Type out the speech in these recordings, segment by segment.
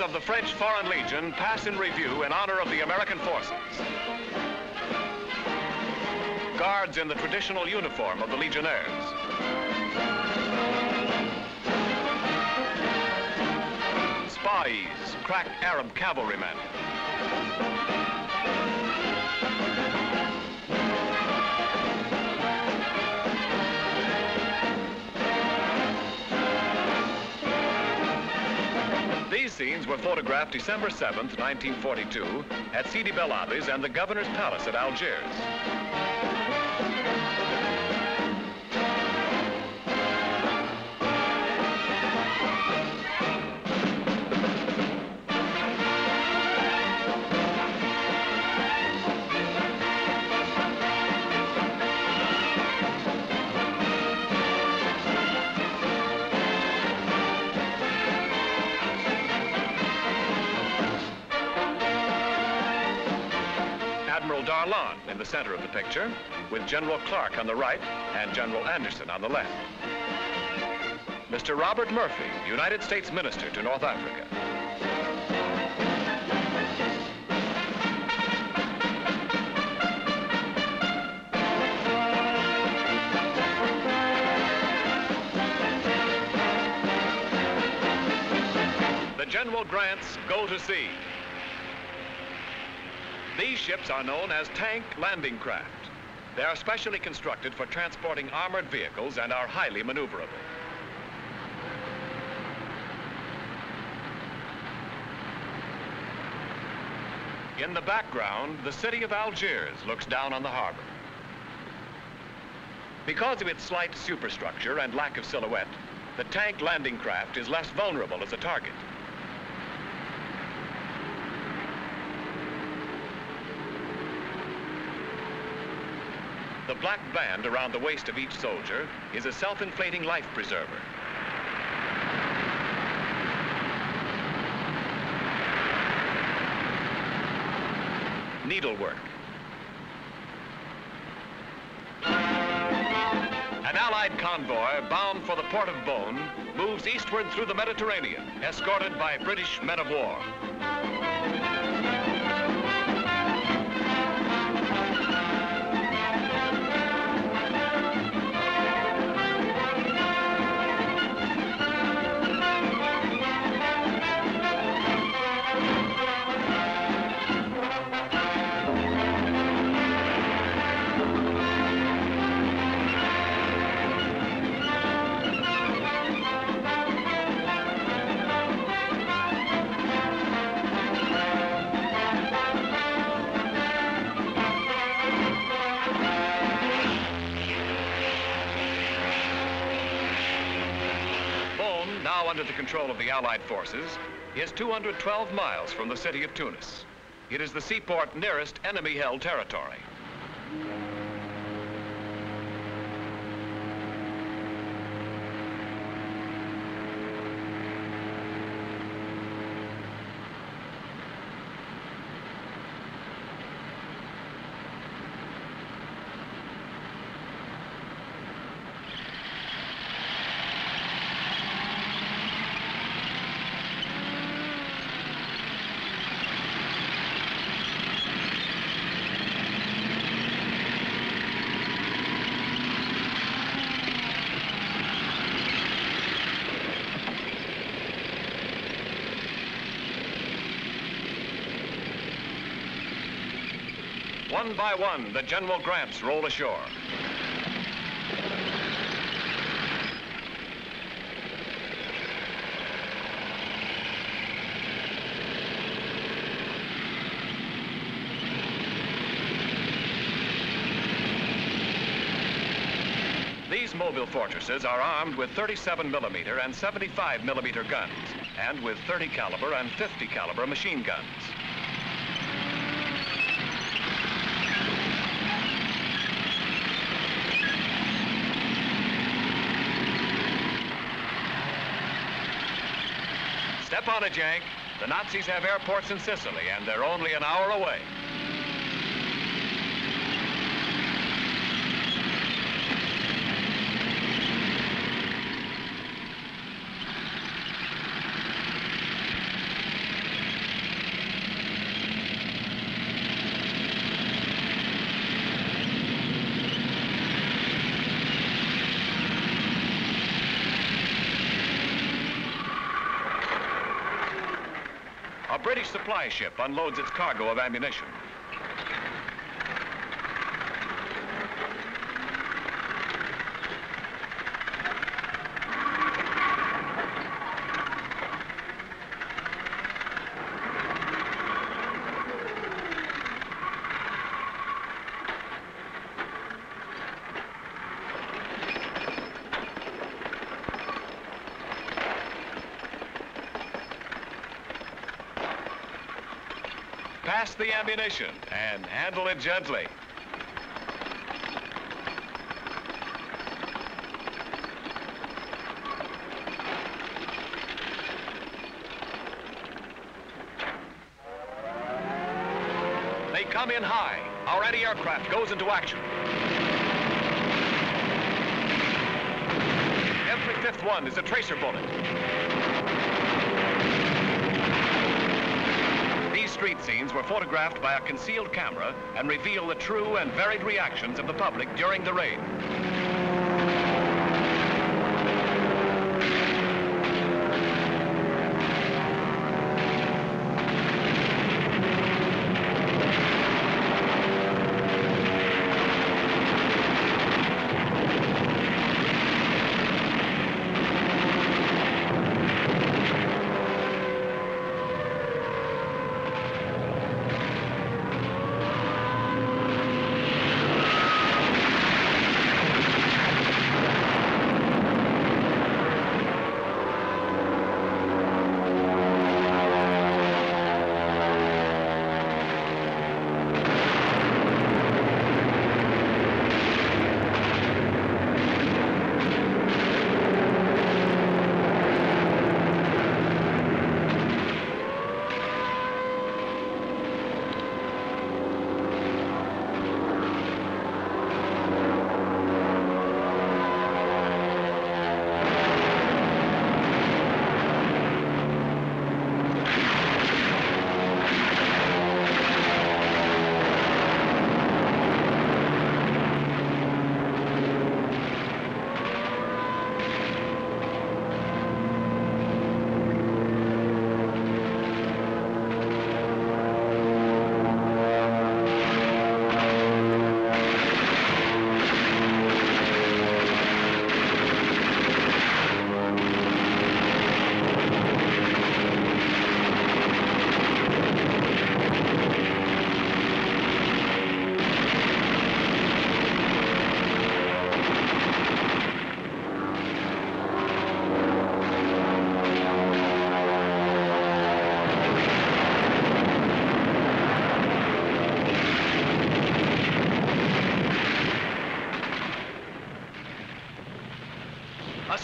of the French Foreign Legion pass in review in honor of the American forces. Guards in the traditional uniform of the Legionnaires. Spahis, crack Arab cavalrymen. Scenes were photographed December 7th, 1942, at Sidi Bel Abbes and the Governor's Palace at Algiers. Center of the picture, with General Clark on the right and General Anderson on the left. Mr. Robert Murphy, United States Minister to North Africa. The General Grants go to sea. These ships are known as tank landing craft. They are specially constructed for transporting armored vehicles and are highly maneuverable. In the background, the city of Algiers looks down on the harbor. Because of its slight superstructure and lack of silhouette, the tank landing craft is less vulnerable as a target. Black band around the waist of each soldier is a self-inflating life preserver. Needlework. An Allied convoy bound for the port of Bone moves eastward through the Mediterranean, escorted by British men of war. Under the control of the Allied forces, is 212 miles from the city of Tunis. It is the seaport nearest enemy-held territory. One by one, the General Grants roll ashore. These mobile fortresses are armed with 37 millimeter and 75 millimeter guns, and with 30 caliber and 50 caliber machine guns. Step on it, Yank. The Nazis have airports in Sicily, and they're only an hour away. British unloads its cargo of ammunition. Pass the ammunition and handle it gently. They come in high. Our anti-aircraft goes into action. Every fifth one is a tracer bullet. Street scenes were photographed by a concealed camera and reveal the true and varied reactions of the public during the raid.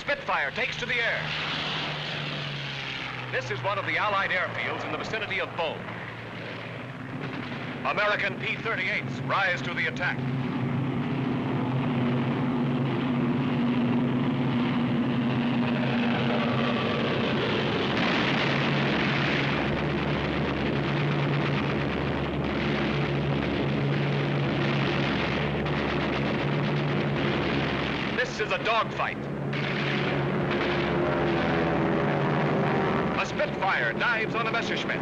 Spitfire takes to the air. This is one of the Allied airfields in the vicinity of Bone. American P-38s rise to the attack. This is a dogfight. A A Messerschmitt.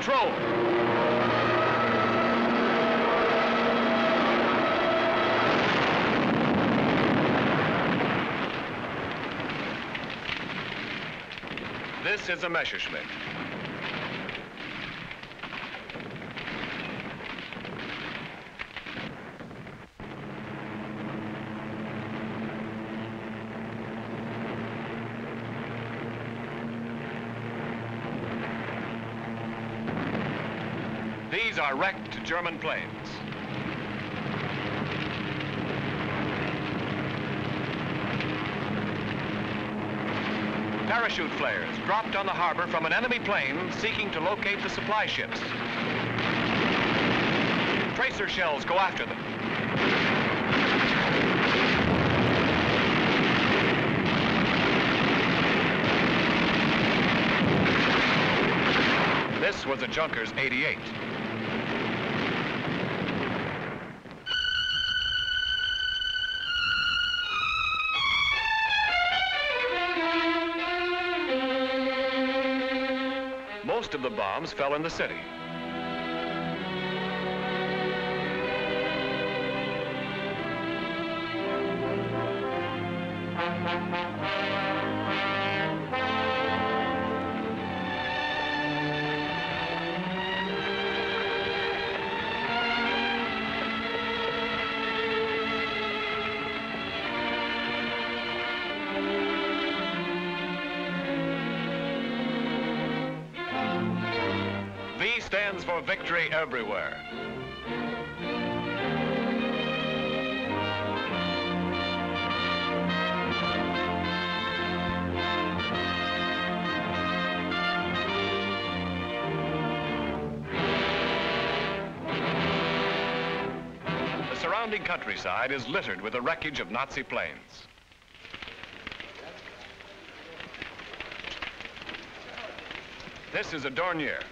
Control. This is a Messerschmitt. These are wrecked German planes. Parachute flares dropped on the harbor from an enemy plane seeking to locate the supply ships. Tracer shells go after them. This was a Junkers 88. Bombs fell in the city. Everywhere. The surrounding countryside is littered with the wreckage of Nazi planes. This is a Dornier.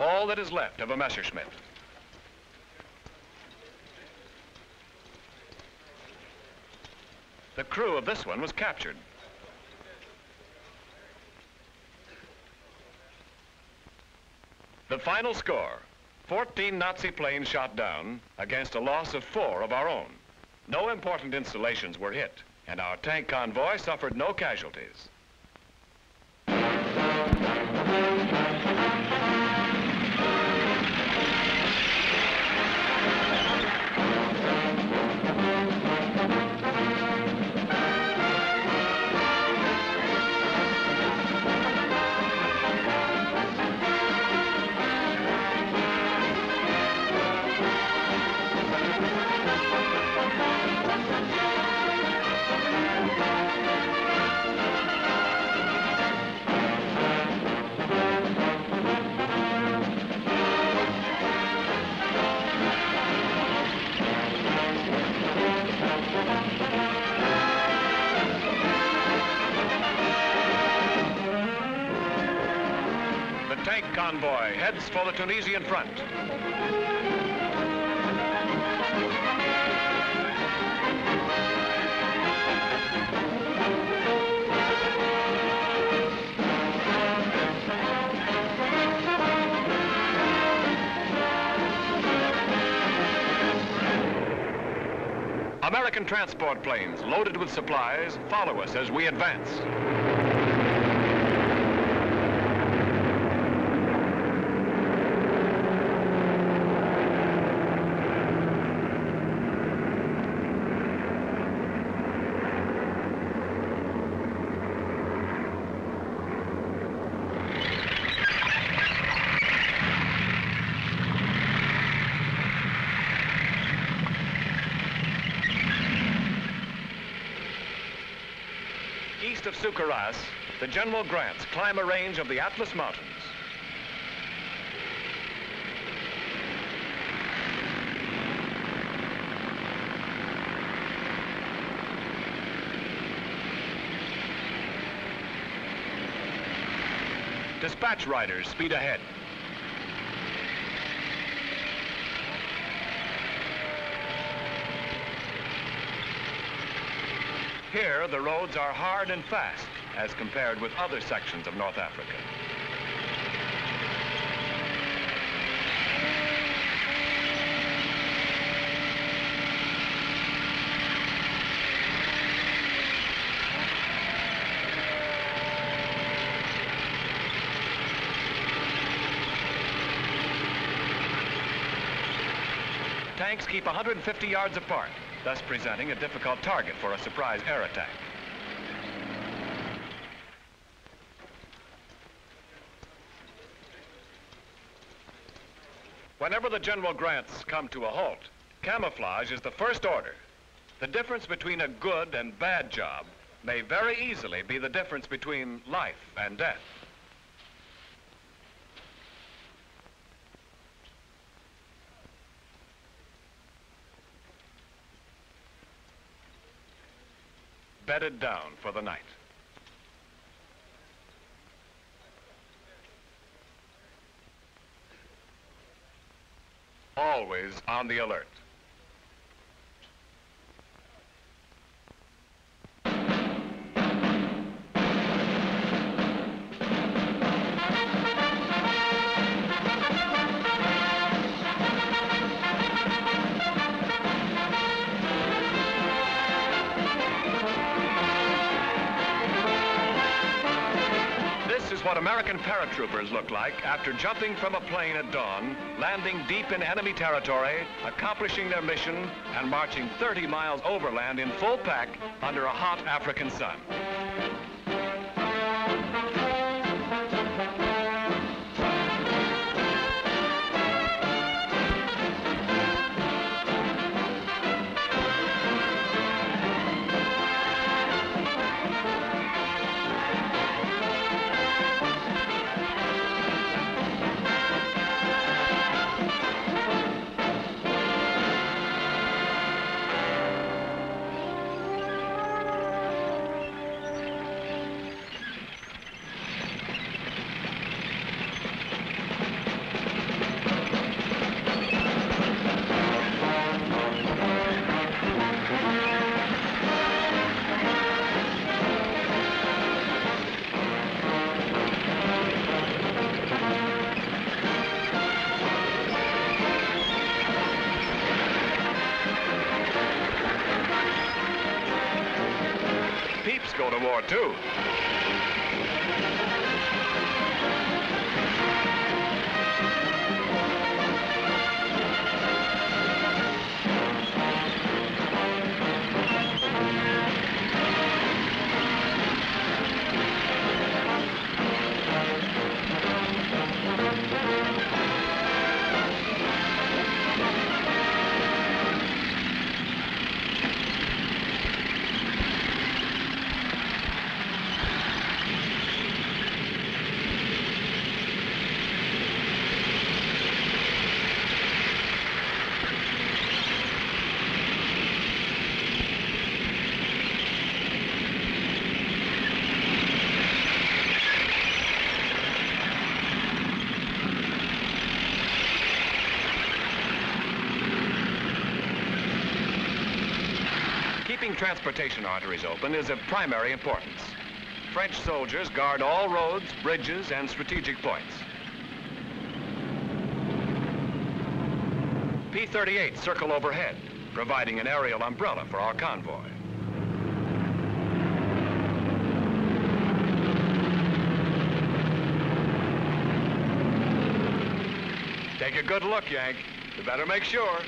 All that is left of a Messerschmitt. The crew of this one was captured. The final score, 14 Nazi planes shot down against a loss of four of our own. No important installations were hit, and our tank convoy suffered no casualties. Convoy heads for the Tunisian front. American transport planes loaded with supplies follow us as we advance. The General Grants climb a range of the Atlas Mountains. Dispatch riders speed ahead. Here, the roads are hard and fast as compared with other sections of North Africa. tanks keep 150 yards apart thus presenting a difficult target for a surprise air attack. Whenever the General Grants come to a halt, camouflage is the first order. The difference between a good and bad job may very easily be the difference between life and death. Bedded down for the night. Always on the alert. What American paratroopers look like after jumping from a plane at dawn, landing deep in enemy territory, accomplishing their mission, and marching 30 miles overland in full pack under a hot African sun. Go to war too. Transportation arteries open is of primary importance. French soldiers guard all roads, bridges, and strategic points. P-38 circle overhead, providing an aerial umbrella for our convoy. Take a good look, Yank. You better make sure.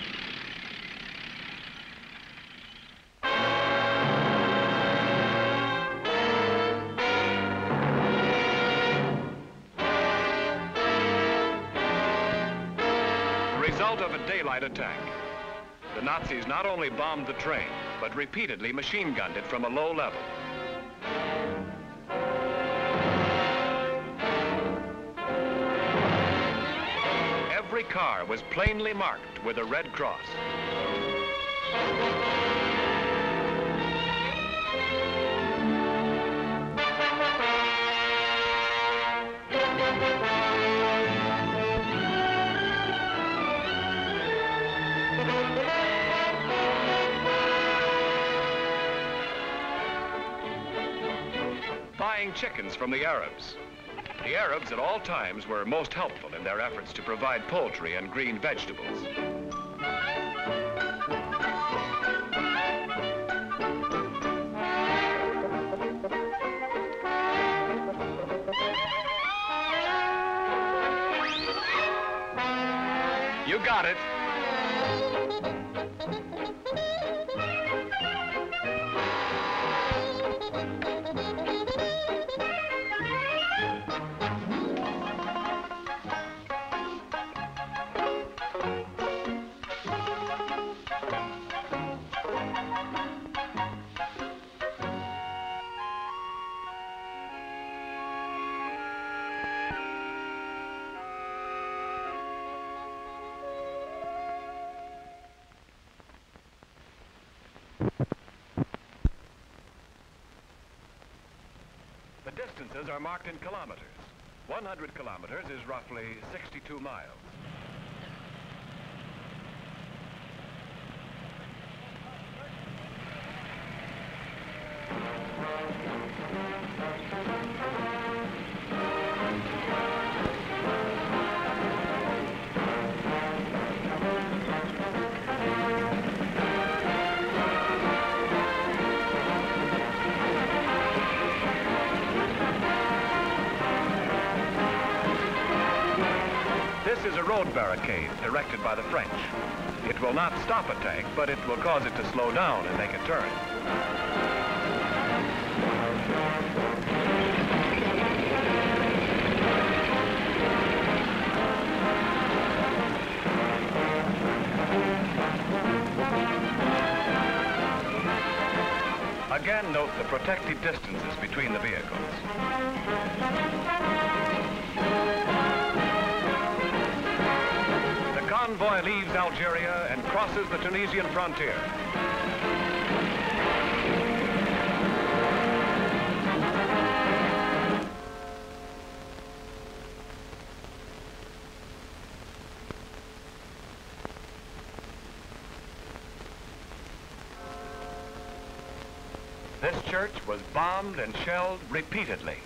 Daylight attack. The Nazis not only bombed the train, but repeatedly machine gunned it from a low level. Every car was plainly marked with a red cross. Chickens from the Arabs. The Arabs at all times were most helpful in their efforts to provide poultry and green vegetables. You got it. Are marked in kilometers. 100 kilometers is roughly 62 miles. Road barricade erected by the French. It will not stop a tank, but it will cause it to slow down and make a turn. Again, note the protective distances between the vehicles. Convoy leaves Algeria and crosses the Tunisian frontier. This church was bombed and shelled repeatedly.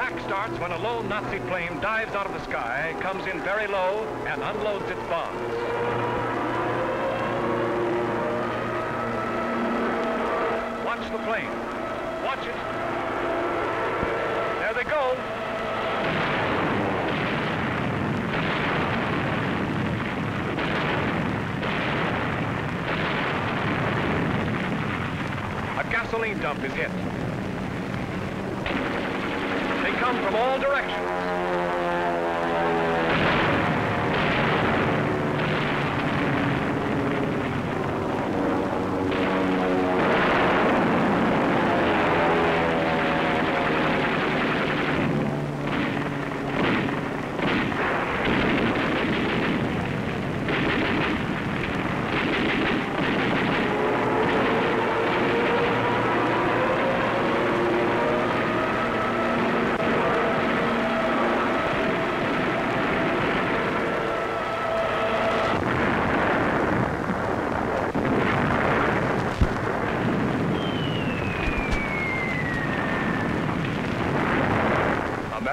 Attack starts when a lone Nazi plane dives out of the sky, comes in very low, and unloads its bombs. Watch the plane. Watch it. There they go. A gasoline dump is hit. They come from all directions.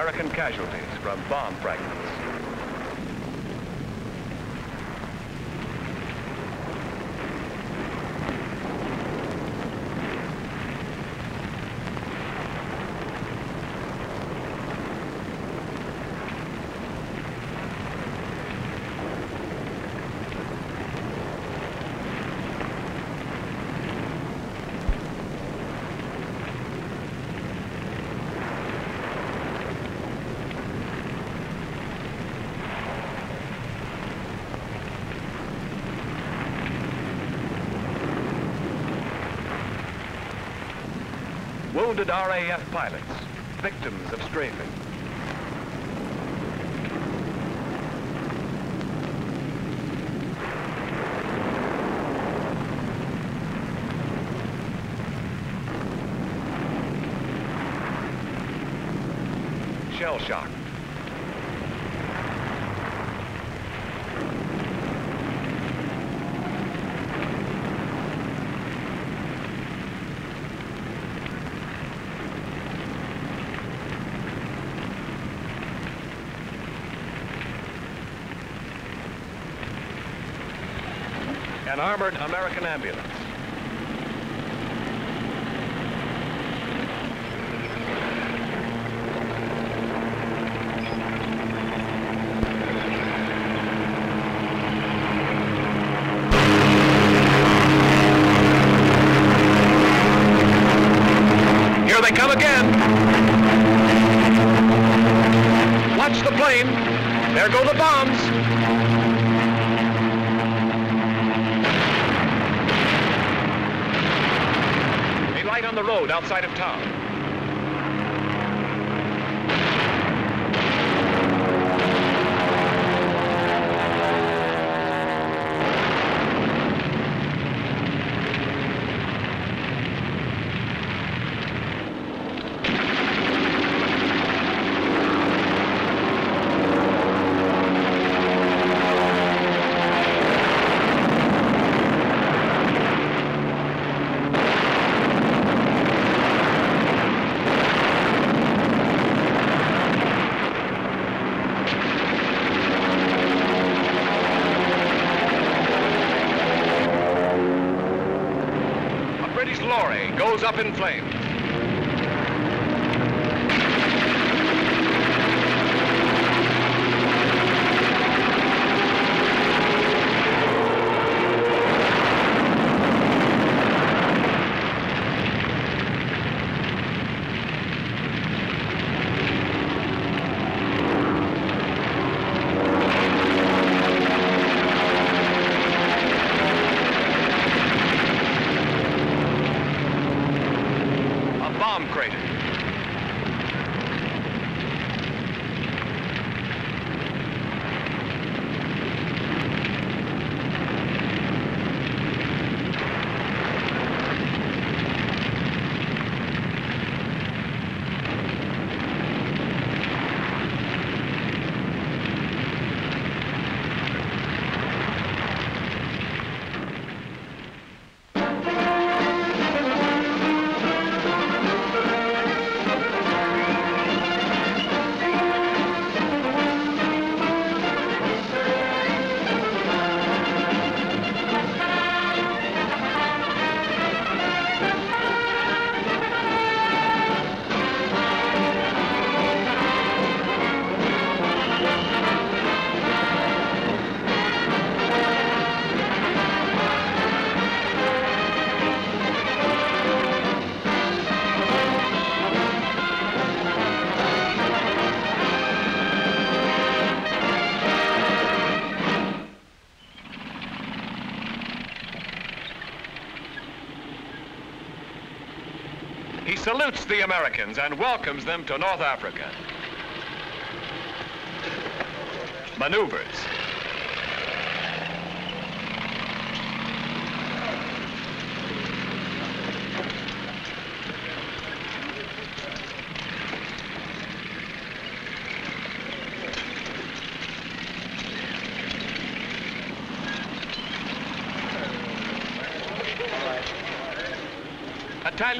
American casualties from bomb fragments. Wounded RAF pilots, victims of strafing. An armored American ambulance. Outside of town. Lorry goes up in flames. Salutes the Americans and welcomes them to North Africa. Maneuvers.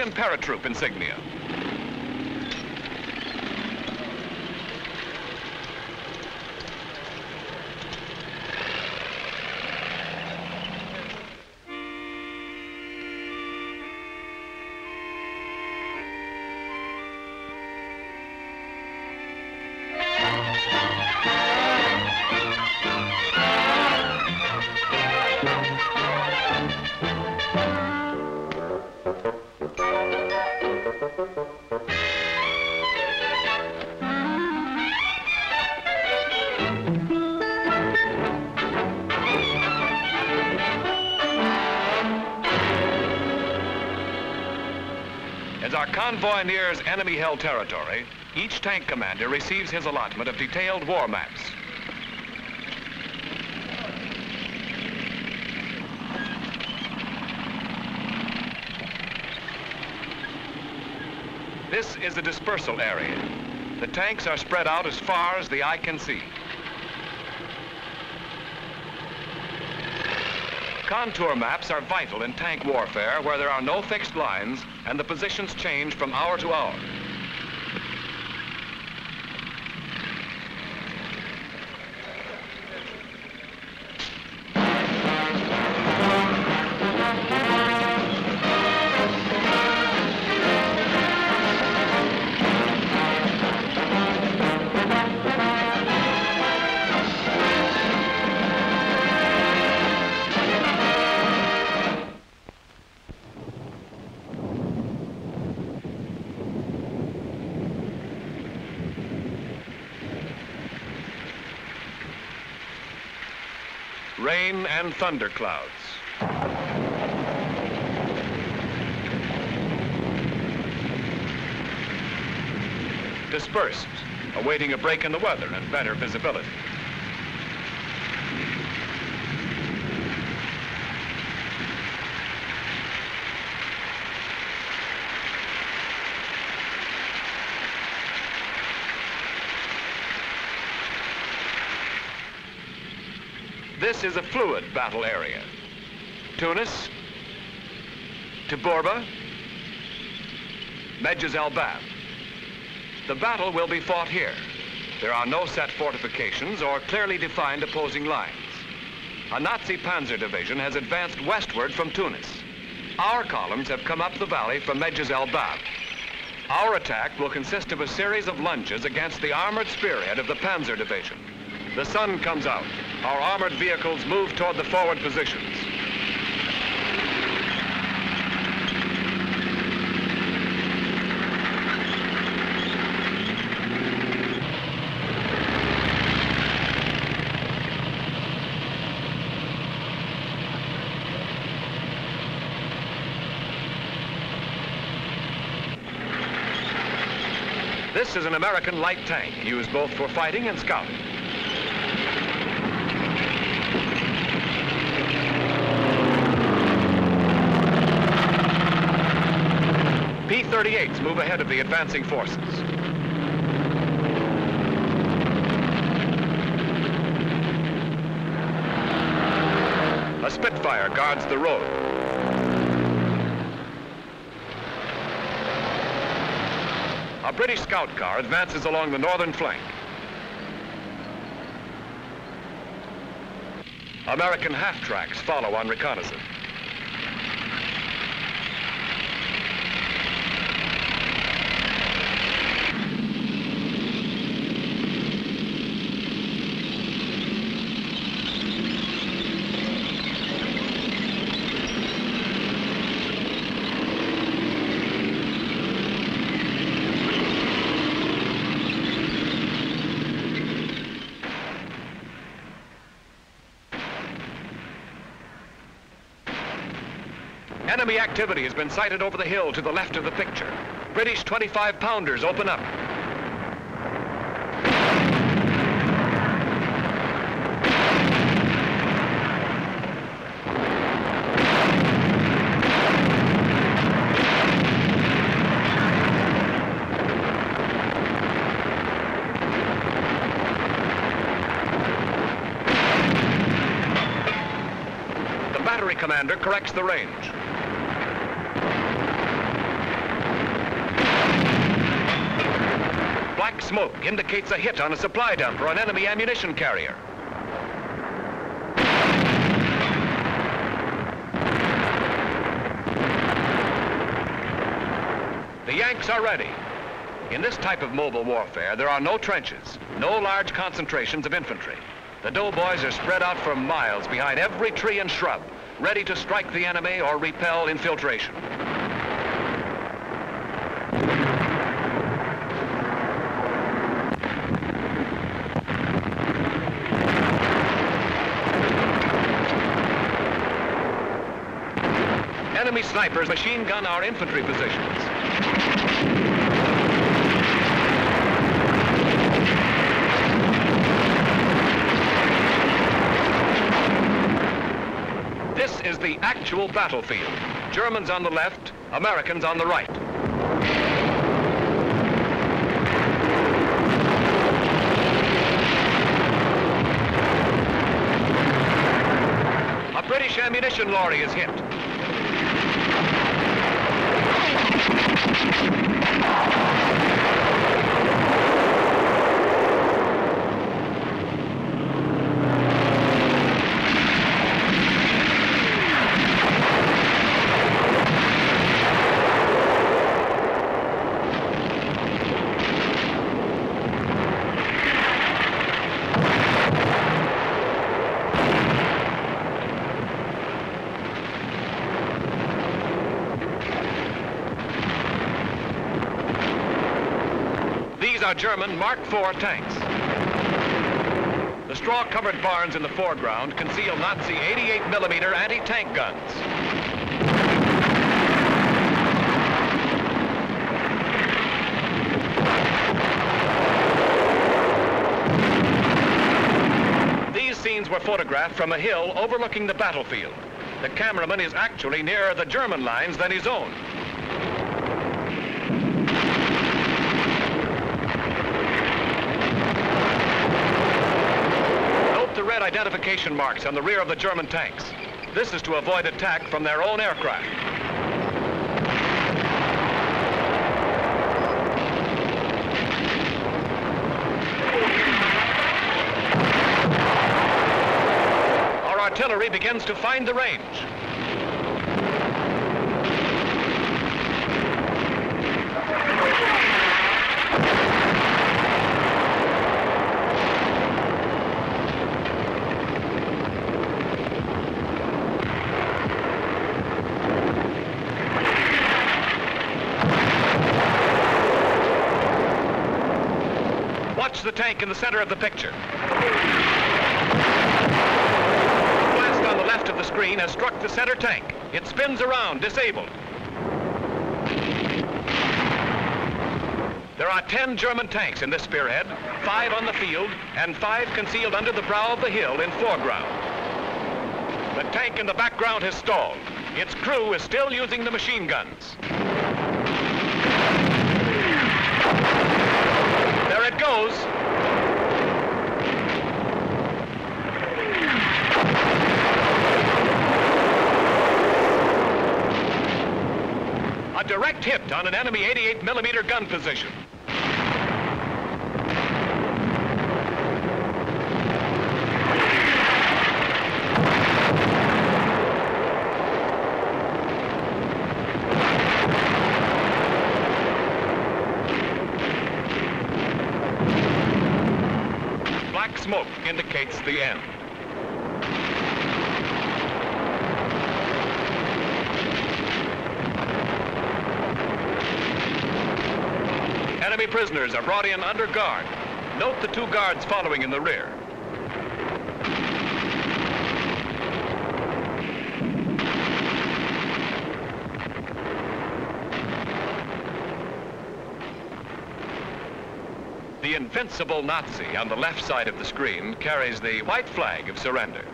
Paratroop insignia. Convoy nears enemy-held territory, each tank commander receives his allotment of detailed war maps. This is the dispersal area. The tanks are spread out as far as the eye can see. Contour maps are vital in tank warfare where there are no fixed lines and the positions change from hour to hour. rain and thunderclouds. Dispersed, awaiting a break in the weather and better visibility. Is a fluid battle area. Tunis, Tebourba, Medjez el Bab. The battle will be fought here. There are no set fortifications or clearly defined opposing lines. A Nazi panzer division has advanced westward from Tunis. Our columns have come up the valley from Medjez el Bab. Our attack will consist of a series of lunges against the armored spearhead of the panzer division. The sun comes out. Our armored vehicles move toward the forward positions. This is an American light tank used both for fighting and scouting. P-38s move ahead of the advancing forces. A Spitfire guards the road. A British scout car advances along the northern flank. American half-tracks follow on reconnaissance. Enemy activity has been sighted over the hill to the left of the picture. British 25-pounders open up. The battery commander corrects the range. Black smoke indicates a hit on a supply dump or an enemy ammunition carrier. The Yanks are ready. In this type of mobile warfare, there are no trenches, no large concentrations of infantry. The doughboys are spread out for miles behind every tree and shrub, ready to strike the enemy or repel infiltration. Enemy snipers machine gun our infantry positions. This is the actual battlefield. Germans on the left, Americans on the right. A British ammunition lorry is hit. are German Mark IV tanks. The straw-covered barns in the foreground conceal Nazi 88mm anti-tank guns. These scenes were photographed from a hill overlooking the battlefield. The cameraman is actually nearer the German lines than his own. Red identification marks on the rear of the German tanks. This is to avoid attack from their own aircraft. Our artillery begins to find the range. Watch the tank in the center of the picture. The blast on the left of the screen has struck the center tank. It spins around, disabled. There are 10 German tanks in this spearhead, five on the field, and five concealed under the brow of the hill in foreground. The tank in the background has stalled. Its crew is still using the machine guns. There goes. A direct hit on an enemy 88 millimeter gun position. Black smoke indicates the end. Enemy prisoners are brought in under guard. Note the two guards following in the rear. The invincible Nazi on the left side of the screen carries the white flag of surrender.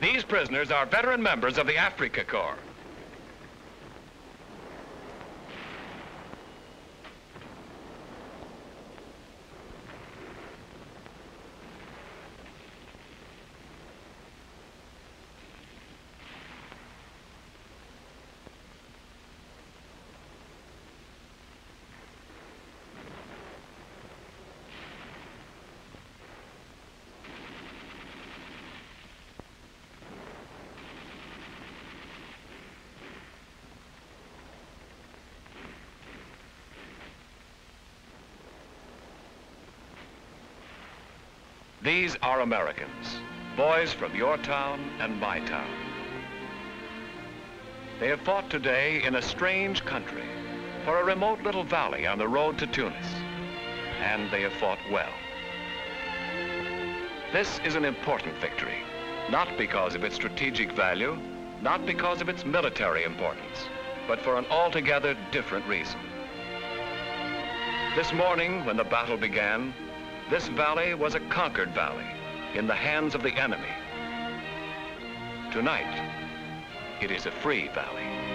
These prisoners are veteran members of the Afrika Korps. These are Americans, boys from your town and my town. They have fought today in a strange country for a remote little valley on the road to Tunis, and they have fought well. This is an important victory, not because of its strategic value, not because of its military importance, but for an altogether different reason. This morning, when the battle began, this valley was a conquered valley in the hands of the enemy. Tonight, it is a free valley.